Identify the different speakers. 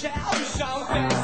Speaker 1: 桥上飞。